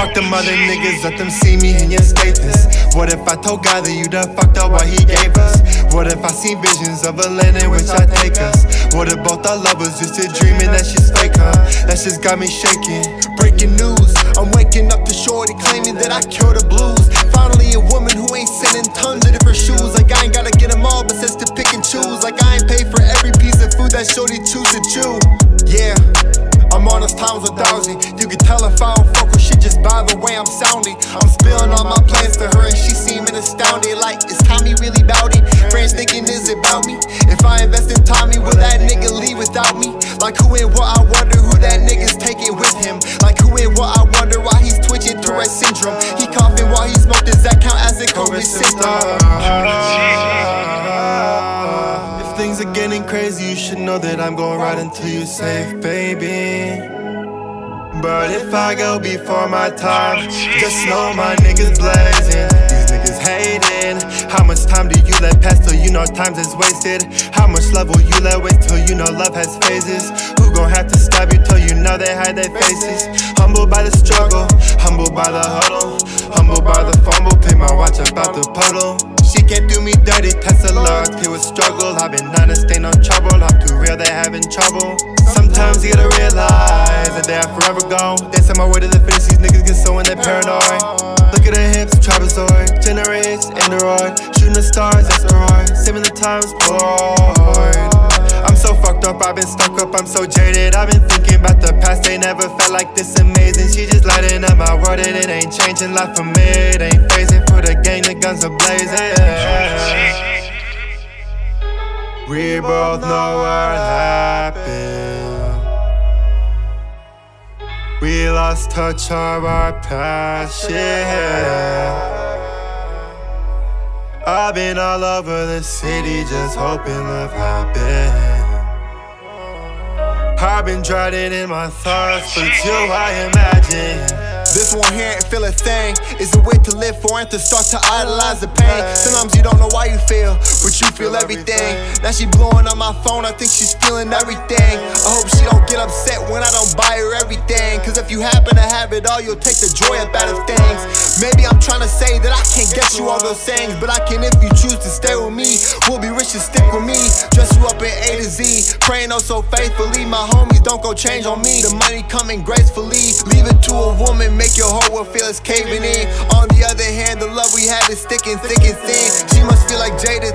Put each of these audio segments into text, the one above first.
Fuck them other niggas, let them see me in your status. What if I told God that you done fucked up what he gave us? What if I seen visions of a land in which I take us? What if both our lovers just a dreaming that she's fake, huh? That just got me shaking. Breaking news, I'm waking up to shorty claiming that I cure the blues. Finally, a woman who ain't sending tons of different shoes. Like I ain't gotta get them all, but says to pick and choose. Like I ain't pay for every piece of food that shorty choose to chew. Yeah. I'm honest times a thousand. You can tell if I don't fuck with shit just by the way I'm sounding. I'm spilling all my plans to her and she seeming astounded. Like, is Tommy really bout it? Friends thinking, is it about me? If I invest in Tommy, will that nigga leave without me? Like, who and what I crazy, you should know that I'm going right until you're safe, baby. But if I go before my time, just know my niggas blazing. These niggas hating. How much time do you let pass till you know times is wasted? How much love will you let wait till you know love has phases? Who gon' have to stab you till you know they hide their faces? Humbled by the struggle, humbled by the huddle, humbled by the fumble. Pay my watch about the puddle. She can't do me dirty, test a lot, it was struggle. I've been honest, ain't no trouble. I'm too real, they having trouble. Sometimes you gotta realize that they are forever gone. They send my way to the finish, these niggas get so in their paranoid. Look at their hips, trapezoid, generates, android, shooting the stars, asteroid, saving the times, Lord. I'm so fucked up, I've been stuck up, I'm so jaded. I've been thinking about the past, they never felt like this amazing. She just lighting up it ain't changing life for me. It ain't phasing for the gang, the guns are blazing. We both know what happened. We lost touch of our passion. I've been all over the city just hoping love happened. I've been drowning in my thoughts, but you I imagine. This one here ain't feel a thing. Is a way to live for and to start to idolize the pain. Sometimes you don't know why you feel, but you feel everything. Now she blowing on my phone, I think she's feeling everything. I hope she don't get upset when I don't buy her everything. Cause if you happen to have it all, you'll take the joy up out of things. Maybe I'm trying to say that I can't get you all those things, but I can if you choose to stay with me. We'll be rich and stick with me. Dress you up in A to Z. Praying oh so faithfully. My homies don't go change on me. The money coming gracefully. Leave it to a woman, make your whole world feel it's caving in. On the other hand, the love we have is sticking thick and thin. She must feel like Jada,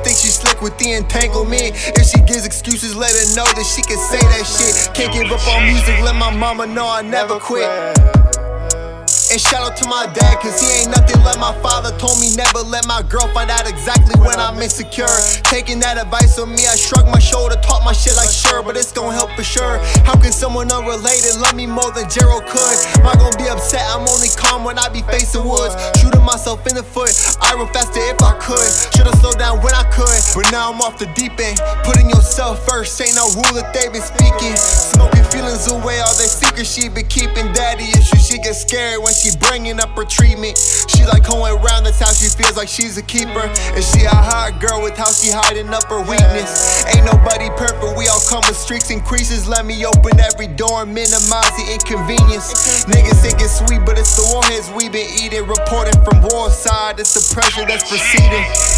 the entanglement. If she gives excuses, let her know that she can say that shit. Can't give up on music, let my mama know I never quit. And shout out to my dad, cause he ain't nothing like my father told me never let my girl find out exactly when I'm insecure. Taking that advice on me, I shrug my shoulder, talk my shit like sure, but it's gonna help for sure. How can someone unrelated love me more than Gerald could? Am I gonna be upset? I'm only calm when I be facing woods. Shooting myself in the foot, I run faster if I could. Should've slowed down when I could, but now I'm off the deep end. Putting yourself first, ain't no rule that they been speaking. Smoking feelings away, all that secret she been keeping. Daddy issues, she get scared when she bringing up her treatment. She like going around, that's how she feels like she's a keeper. And she a hot girl with how she hiding up her weakness. Ain't nobody perfect, we all come with streaks and creases. Let me open every door and minimize the inconvenience. Niggas think it's sweet, but it's the warheads we been eating. Reporting from war side, it's the pressure that's proceeding.